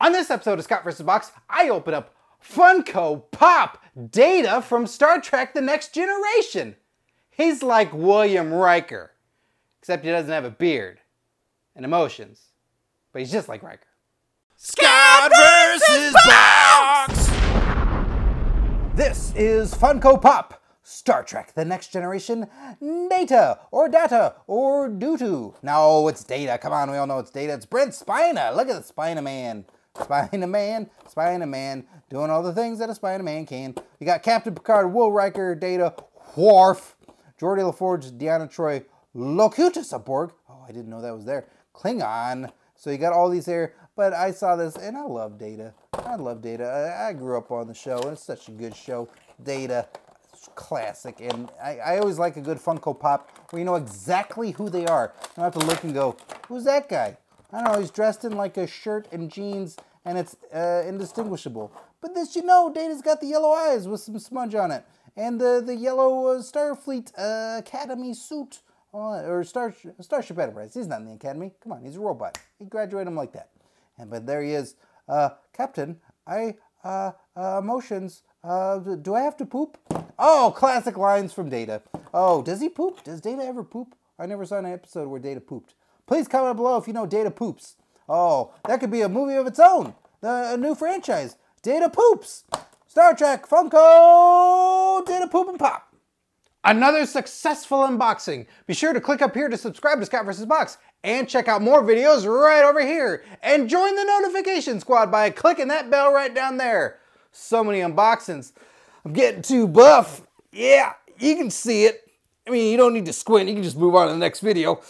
On this episode of Scott vs. Box, I open up Funko Pop Data from Star Trek The Next Generation. He's like William Riker, except he doesn't have a beard and emotions, but he's just like Riker. Scott versus Box! This is Funko Pop, Star Trek The Next Generation, Data, or Data, or Doo No, it's Data. Come on, we all know it's Data. It's Brent Spiner. Look at the Spina Man. Spina Man, Spina Man, doing all the things that a Spina Man can. You got Captain Picard, Will Riker, Data, Worf, Geordi LaForge, Deanna Troi, Locutus of Borg. Oh, I didn't know that was there. Klingon. So you got all these there, but I saw this and I love Data. I love Data. I, I grew up on the show and it's such a good show. Data, classic. And I, I always like a good Funko Pop where you know exactly who they are. You don't have to look and go, who's that guy? I don't know, he's dressed in like a shirt and jeans and it's uh, indistinguishable. But this, you know, Data's got the yellow eyes with some smudge on it, and the the yellow uh, Starfleet uh, Academy suit, uh, or Star Starship Enterprise. He's not in the Academy. Come on, he's a robot. He graduated him like that. And but there he is, uh, Captain. I uh, emotions. do I have to poop? Oh, classic lines from Data. Oh, does he poop? Does Data ever poop? I never saw an episode where Data pooped. Please comment below if you know Data poops. Oh, that could be a movie of its own. The, a new franchise. Data Poops. Star Trek Funko Data Poop and Pop. Another successful unboxing. Be sure to click up here to subscribe to Scott vs. Box and check out more videos right over here. And join the notification squad by clicking that bell right down there. So many unboxings. I'm getting too buff. Yeah, you can see it. I mean, you don't need to squint. You can just move on to the next video.